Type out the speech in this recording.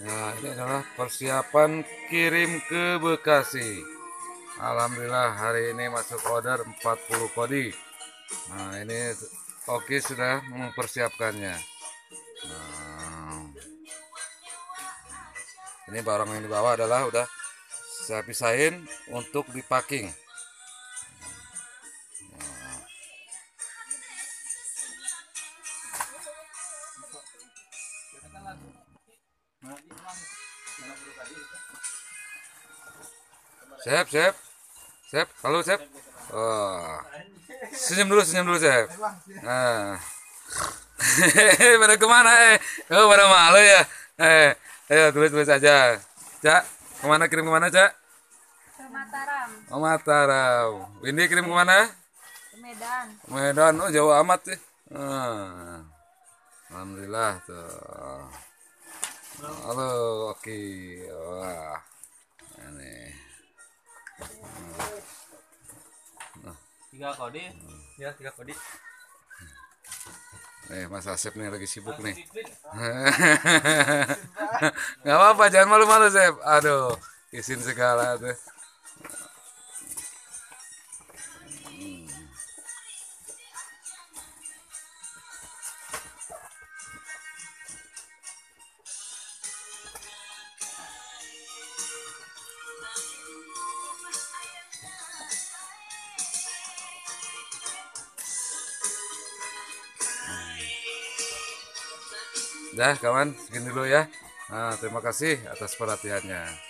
Nah, ini adalah persiapan kirim ke Bekasi. Alhamdulillah hari ini masuk order 40 kodi. Nah, ini Oki sudah mempersiapkannya. Nah, ini barang yang dibawa adalah udah saya pisahin untuk dipacking. Sep, Sep. Sep, halo Sep. Oh. Senyum dulu, senyum dulu Sep. Nah. pada ke mana eh? Oh, pada malu ya. Eh, ayo tulis tulis aja. Cak, ke mana kirim ke mana Cak? Ke Mataram, Oh Mataram. Windy kirim ke mana? ke Medan. Medan, oh jauh amat sih. Ah. Alhamdulillah tuh. Halo, oke. Wah. Ini. tiga kode ya tiga kode Nih, Mas Asep nih lagi sibuk nih. Gak apa-apa, jangan malu-malu, Sep. Aduh, izin segala tuh. Dah, kawan, segini dulu ya. Nah, terima kasih atas perhatiannya.